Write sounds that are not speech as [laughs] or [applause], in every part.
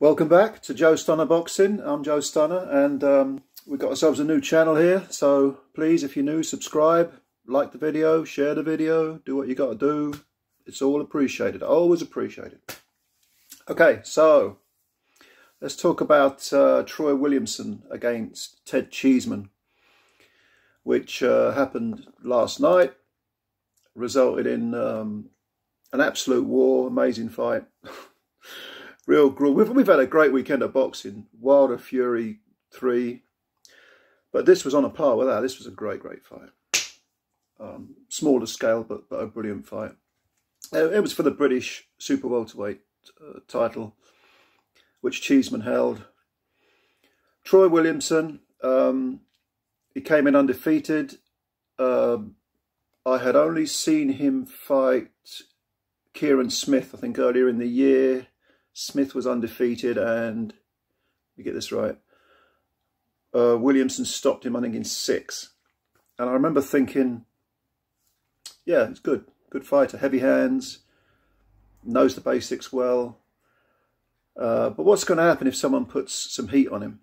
Welcome back to Joe Stunner Boxing. I'm Joe Stunner and um, we've got ourselves a new channel here. So please, if you're new, subscribe, like the video, share the video, do what you got to do. It's all appreciated, always appreciated. Okay, so let's talk about uh, Troy Williamson against Ted Cheeseman, which uh, happened last night, resulted in um, an absolute war, amazing fight. [laughs] real gruel. We've, we've had a great weekend of boxing. Wilder Fury 3. But this was on a par with that. This was a great, great fight. Um, smaller scale, but, but a brilliant fight. Uh, it was for the British super welterweight uh, title, which Cheeseman held. Troy Williamson, um, he came in undefeated. Um, I had only seen him fight Kieran Smith, I think, earlier in the year. Smith was undefeated and, you get this right, uh, Williamson stopped him, I think, in six. And I remember thinking, yeah, it's good. Good fighter. Heavy hands, knows the basics well. Uh, but what's going to happen if someone puts some heat on him?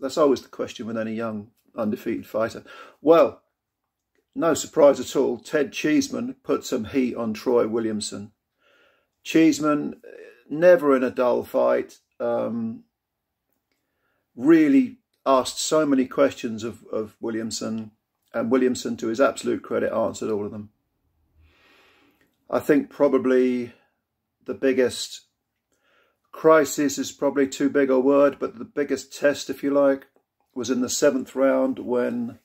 That's always the question with any young, undefeated fighter. Well, no surprise at all. Ted Cheeseman put some heat on Troy Williamson. Cheeseman never in a dull fight. Um, really asked so many questions of, of Williamson, and Williamson, to his absolute credit, answered all of them. I think probably the biggest crisis is probably too big a word, but the biggest test, if you like, was in the seventh round when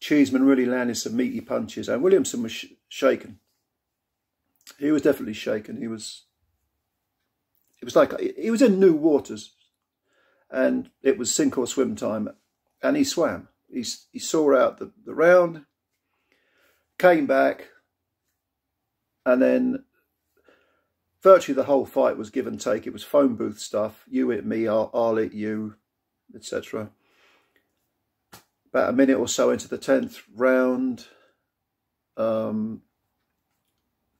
Cheeseman really landed some meaty punches, and Williamson was sh shaken. He was definitely shaken. He was it was like he was in new waters, and it was sink or swim time, and he swam. He he saw out the, the round, came back, and then virtually the whole fight was give and take. It was phone booth stuff. You hit me, I'll, I'll hit you, etc. About a minute or so into the tenth round, um,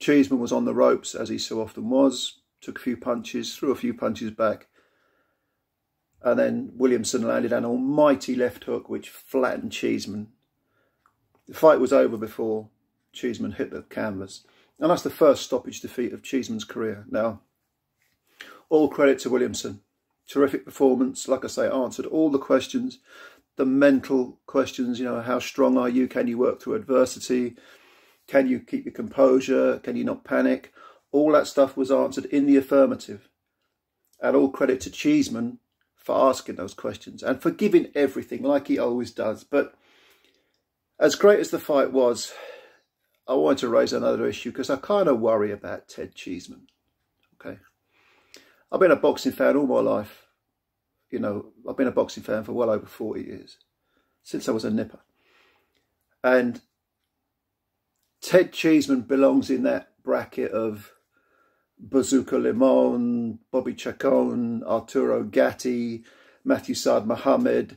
Cheeseman was on the ropes as he so often was took a few punches, threw a few punches back. And then Williamson landed an almighty left hook which flattened Cheeseman. The fight was over before Cheeseman hit the canvas. And that's the first stoppage defeat of Cheeseman's career. Now, all credit to Williamson. Terrific performance. Like I say, answered all the questions, the mental questions, you know, how strong are you? Can you work through adversity? Can you keep your composure? Can you not panic? All that stuff was answered in the affirmative. And all credit to Cheeseman for asking those questions and for giving everything like he always does. But as great as the fight was, I wanted to raise another issue because I kind of worry about Ted Cheeseman. Okay. I've been a boxing fan all my life. You know, I've been a boxing fan for well over 40 years, since I was a nipper. And Ted Cheeseman belongs in that bracket of Bazooka Limon, Bobby Chacon, Arturo Gatti, Matthew Saad Muhammad,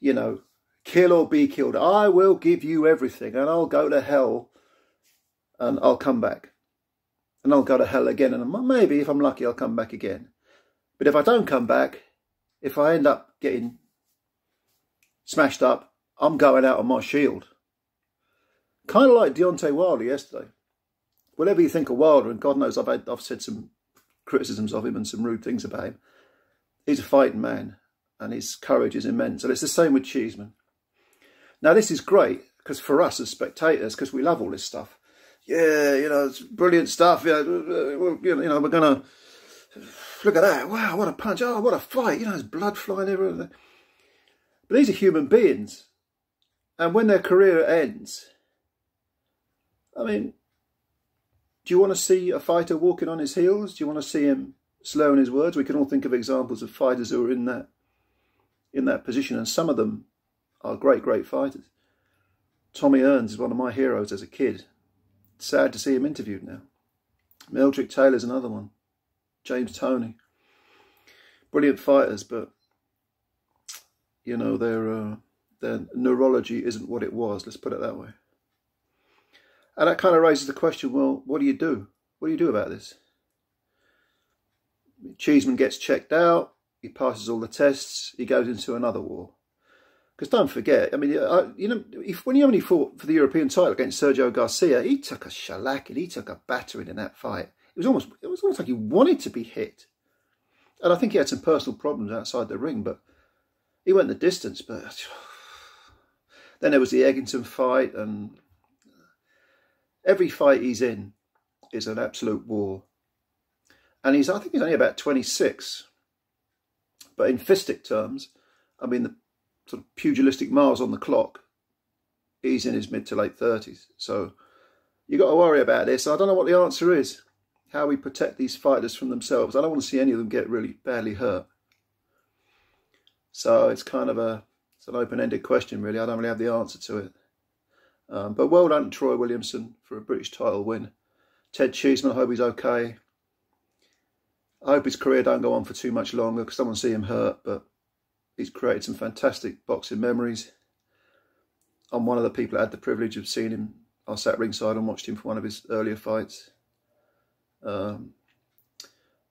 you know, kill or be killed. I will give you everything and I'll go to hell and I'll come back. And I'll go to hell again and maybe if I'm lucky I'll come back again. But if I don't come back, if I end up getting smashed up, I'm going out on my shield. Kind of like Deontay Wilder yesterday whatever you think of Wilder, and God knows I've had, I've said some criticisms of him and some rude things about him. He's a fighting man, and his courage is immense. And it's the same with Cheeseman. Now this is great because for us as spectators, because we love all this stuff. Yeah, you know, it's brilliant stuff. Yeah, you know, we're gonna look at that. Wow, what a punch! Oh, what a fight! You know, there's blood flying everywhere. But these are human beings, and when their career ends, I mean, do you want to see a fighter walking on his heels? Do you want to see him slow in his words? We can all think of examples of fighters who are in that in that position, and some of them are great, great fighters. Tommy Hearns is one of my heroes as a kid. Sad to see him interviewed now. Meldrick Taylor's another one. James Toney. Brilliant fighters, but you know their uh, their neurology isn't what it was. Let's put it that way. And that kind of raises the question, well, what do you do? What do you do about this? Cheeseman gets checked out. He passes all the tests. He goes into another war. Because don't forget, I mean, you know, if, when he only fought for the European title against Sergio Garcia, he took a shellacking, he took a battering in that fight. It was almost, it was almost like he wanted to be hit. And I think he had some personal problems outside the ring, but he went the distance. But [sighs] then there was the Eggington fight, and every fight he's in is an absolute war. And he's, I think he's only about 26. But in fistic terms, I mean, the sort of pugilistic miles on the clock, he's in his mid to late 30s. So you've got to worry about this. I don't know what the answer is. How we protect these fighters from themselves. I don't want to see any of them get really badly hurt. So it's kind of a it's an open-ended question, really. I don't really have the answer to it. Um, but well done Troy Williamson for a British title win. Ted Cheeseman, I hope he's okay. I hope his career don't go on for too much longer because I don't want to see him hurt. But he's created some fantastic boxing memories. I'm one of the people that had the privilege of seeing him. I sat ringside and watched him for one of his earlier fights. Um,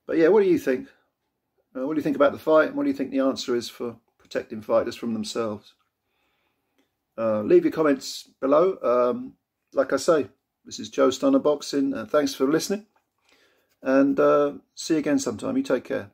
but yeah, what do you think? Uh, what do you think about the fight? What do you think the answer is for protecting fighters from themselves? Uh, leave your comments below. Um, like I say, this is Joe Stunner Boxing. Uh, thanks for listening. And uh, see you again sometime. You take care.